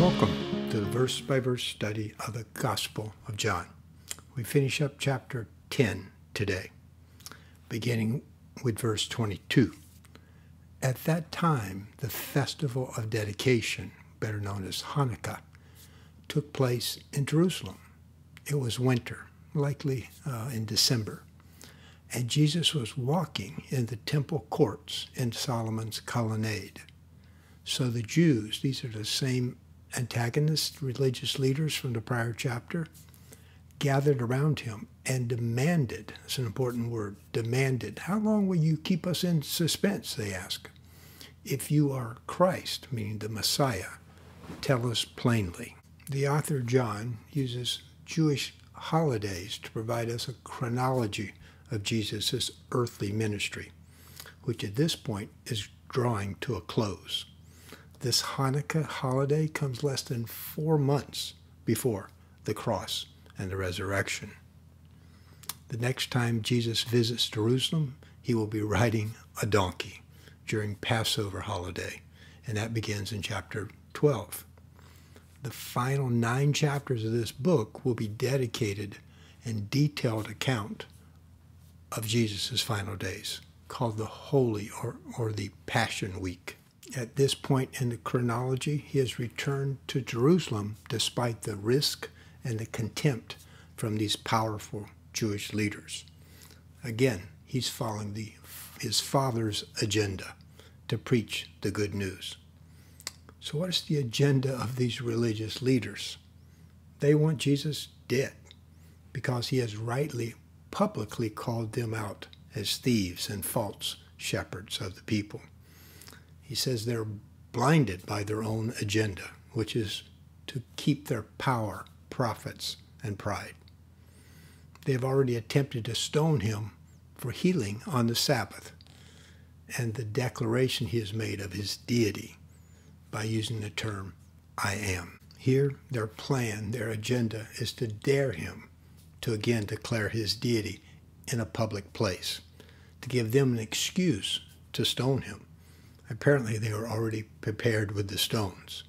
Welcome to the verse by verse study of the Gospel of John. We finish up chapter 10 today, beginning with verse 22. At that time, the festival of dedication, better known as Hanukkah, took place in Jerusalem. It was winter, likely uh, in December, and Jesus was walking in the temple courts in Solomon's colonnade. So the Jews, these are the same antagonist religious leaders from the prior chapter, gathered around him and demanded, it's an important word, demanded, how long will you keep us in suspense, they ask. If you are Christ, meaning the Messiah, tell us plainly. The author John uses Jewish holidays to provide us a chronology of Jesus' earthly ministry, which at this point is drawing to a close. This Hanukkah holiday comes less than four months before the cross and the resurrection. The next time Jesus visits Jerusalem, he will be riding a donkey during Passover holiday, and that begins in chapter 12. The final nine chapters of this book will be dedicated and detailed account of Jesus' final days, called the Holy or, or the Passion Week. At this point in the chronology, he has returned to Jerusalem despite the risk and the contempt from these powerful Jewish leaders. Again, he's following the, his father's agenda to preach the good news. So, what is the agenda of these religious leaders? They want Jesus dead because he has rightly, publicly called them out as thieves and false shepherds of the people. He says they're blinded by their own agenda, which is to keep their power, profits, and pride. They have already attempted to stone him for healing on the Sabbath and the declaration he has made of his deity by using the term I am. Here, their plan, their agenda is to dare him to again declare his deity in a public place, to give them an excuse to stone him. Apparently, they were already prepared with the stones.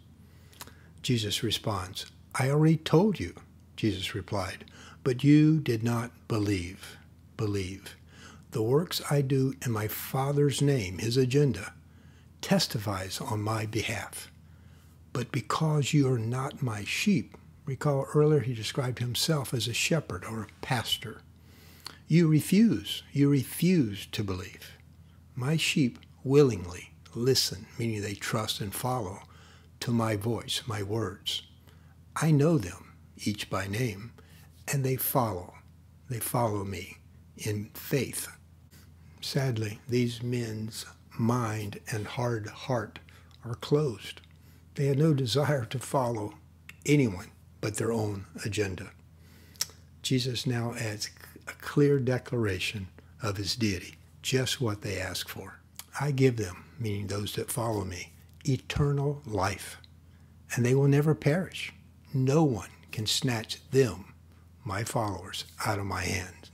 Jesus responds, I already told you, Jesus replied, but you did not believe. Believe. The works I do in my Father's name, his agenda, testifies on my behalf. But because you are not my sheep, recall earlier he described himself as a shepherd or a pastor. You refuse, you refuse to believe. My sheep willingly listen, meaning they trust and follow, to my voice, my words. I know them, each by name, and they follow. They follow me in faith. Sadly, these men's mind and hard heart are closed. They have no desire to follow anyone but their own agenda. Jesus now adds a clear declaration of his deity, just what they ask for. I give them, meaning those that follow me, eternal life, and they will never perish. No one can snatch them, my followers, out of my hand.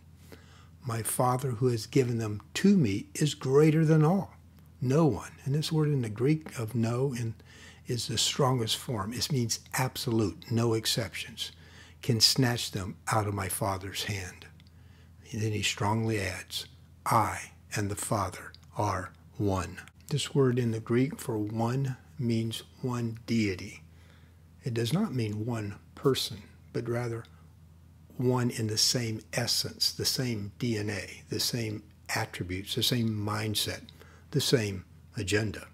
My Father who has given them to me is greater than all. No one, and this word in the Greek of no in, is the strongest form. It means absolute, no exceptions, can snatch them out of my Father's hand. And then he strongly adds, I and the Father are one. This word in the Greek for one means one deity. It does not mean one person, but rather one in the same essence, the same DNA, the same attributes, the same mindset, the same agenda.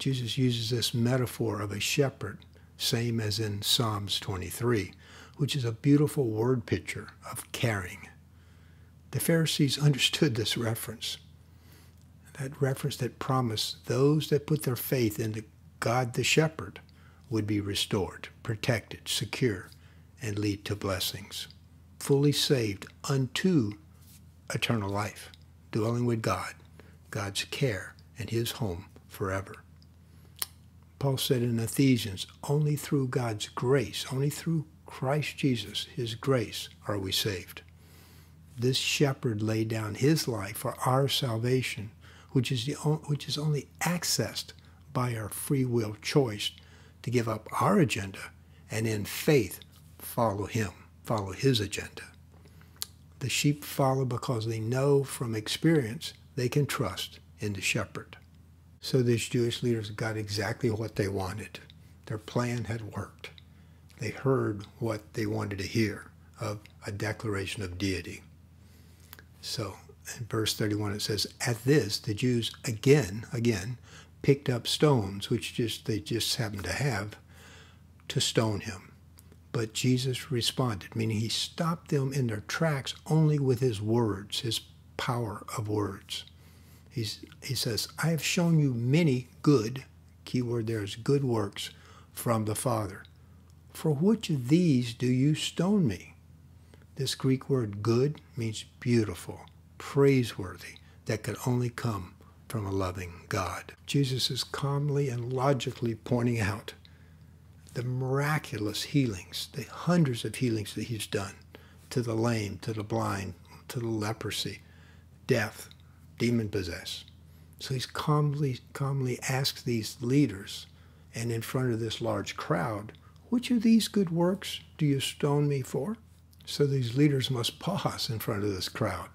Jesus uses this metaphor of a shepherd, same as in Psalms 23, which is a beautiful word picture of caring. The Pharisees understood this reference that reference that promised those that put their faith in the God the shepherd would be restored, protected, secure, and lead to blessings. Fully saved unto eternal life, dwelling with God, God's care, and his home forever. Paul said in Ephesians, only through God's grace, only through Christ Jesus, his grace, are we saved. This shepherd laid down his life for our salvation which is, the, which is only accessed by our free will choice to give up our agenda and in faith follow him, follow his agenda. The sheep follow because they know from experience they can trust in the shepherd. So these Jewish leaders got exactly what they wanted. Their plan had worked. They heard what they wanted to hear of a declaration of deity. So verse 31 it says, At this the Jews again, again, picked up stones, which just they just happened to have, to stone him. But Jesus responded, meaning he stopped them in their tracks only with his words, his power of words. He's, he says, I have shown you many good, keyword there is good works from the Father. For which of these do you stone me? This Greek word good means beautiful, praiseworthy, that could only come from a loving God. Jesus is calmly and logically pointing out the miraculous healings, the hundreds of healings that he's done to the lame, to the blind, to the leprosy, deaf, demon possessed. So he's calmly, calmly asks these leaders, and in front of this large crowd, which of these good works do you stone me for? So these leaders must pause in front of this crowd.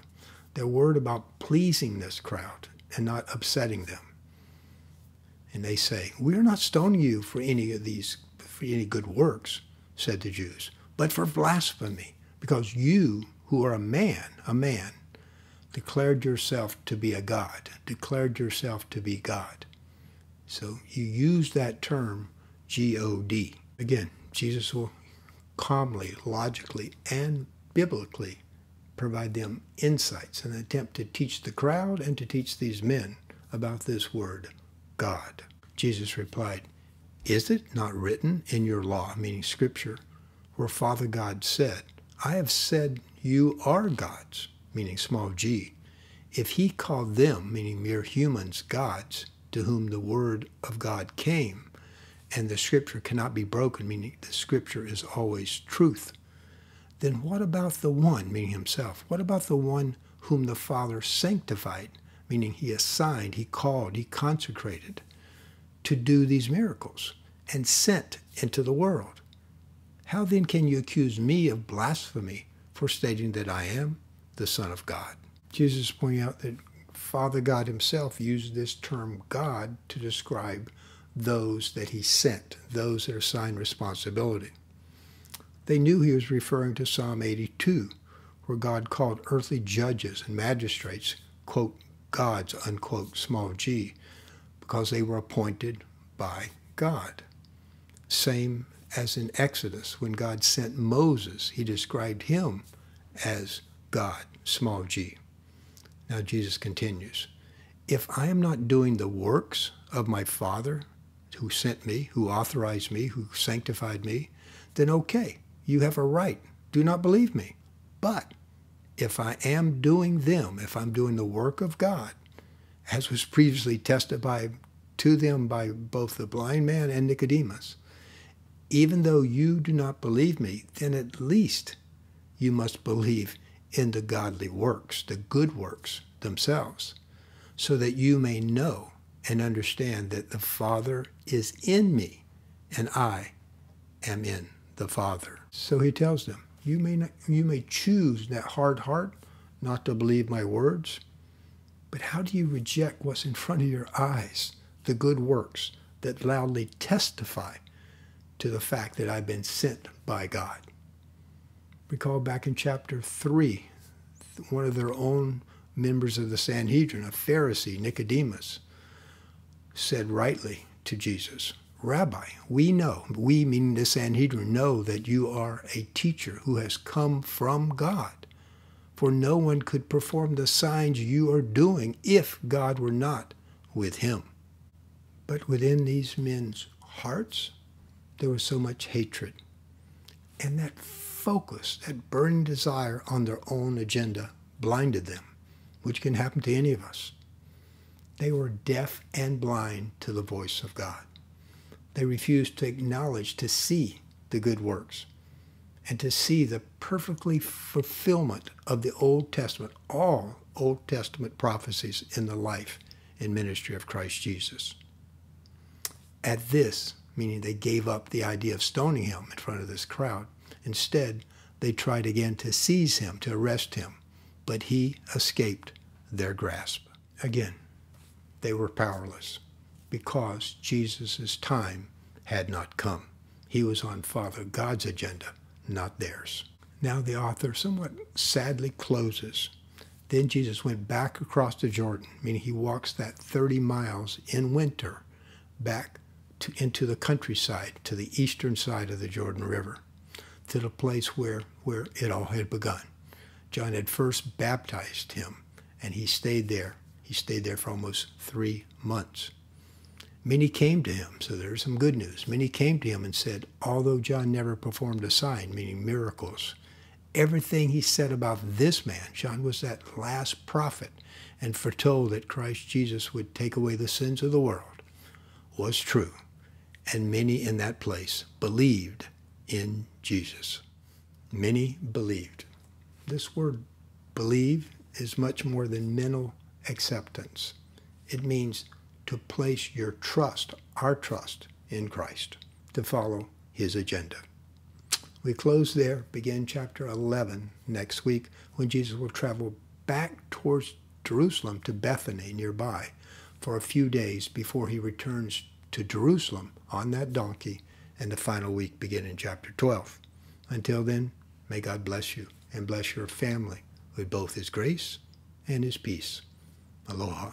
They're worried about pleasing this crowd and not upsetting them. And they say, We're not stoning you for any of these for any good works, said the Jews, but for blasphemy, because you, who are a man, a man, declared yourself to be a God, declared yourself to be God. So you use that term, G-O-D. Again, Jesus will calmly, logically, and biblically provide them insights in an attempt to teach the crowd and to teach these men about this word, God. Jesus replied, is it not written in your law, meaning Scripture, where Father God said, I have said you are gods, meaning small g, if he called them, meaning mere humans, gods, to whom the word of God came, and the scripture cannot be broken, meaning the scripture is always truth, then what about the one, meaning himself? What about the one whom the Father sanctified, meaning he assigned, he called, he consecrated? to do these miracles and sent into the world. How then can you accuse me of blasphemy for stating that I am the Son of God? Jesus is pointing out that Father God himself used this term God to describe those that he sent, those that are assigned responsibility. They knew he was referring to Psalm 82, where God called earthly judges and magistrates, quote, gods, unquote, small g, because they were appointed by God. Same as in Exodus, when God sent Moses, he described him as God, small g. Now Jesus continues, If I am not doing the works of my Father who sent me, who authorized me, who sanctified me, then okay, you have a right. Do not believe me. But if I am doing them, if I'm doing the work of God, as was previously testified to them by both the blind man and Nicodemus. Even though you do not believe me, then at least you must believe in the godly works, the good works themselves, so that you may know and understand that the Father is in me and I am in the Father. So he tells them, you may, not, you may choose that hard heart not to believe my words, but how do you reject what's in front of your eyes, the good works that loudly testify to the fact that I've been sent by God? Recall back in chapter 3, one of their own members of the Sanhedrin, a Pharisee, Nicodemus, said rightly to Jesus, Rabbi, we know, we meaning the Sanhedrin, know that you are a teacher who has come from God for no one could perform the signs you are doing if God were not with him. But within these men's hearts, there was so much hatred. And that focus, that burning desire on their own agenda, blinded them, which can happen to any of us. They were deaf and blind to the voice of God. They refused to acknowledge, to see the good works and to see the perfectly fulfillment of the Old Testament, all Old Testament prophecies in the life and ministry of Christ Jesus. At this, meaning they gave up the idea of stoning him in front of this crowd. Instead, they tried again to seize him, to arrest him, but he escaped their grasp. Again, they were powerless because Jesus' time had not come. He was on Father God's agenda, not theirs. Now the author somewhat sadly closes. Then Jesus went back across the Jordan, meaning he walks that 30 miles in winter back to, into the countryside, to the eastern side of the Jordan River, to the place where, where it all had begun. John had first baptized him, and he stayed there. He stayed there for almost three months. Many came to him, so there's some good news. Many came to him and said, although John never performed a sign, meaning miracles, everything he said about this man, John was that last prophet and foretold that Christ Jesus would take away the sins of the world, was true. And many in that place believed in Jesus. Many believed. This word believe is much more than mental acceptance. It means to place your trust, our trust, in Christ, to follow his agenda. We close there, begin chapter 11 next week, when Jesus will travel back towards Jerusalem to Bethany nearby for a few days before he returns to Jerusalem on that donkey, and the final week begin in chapter 12. Until then, may God bless you and bless your family with both his grace and his peace. Aloha.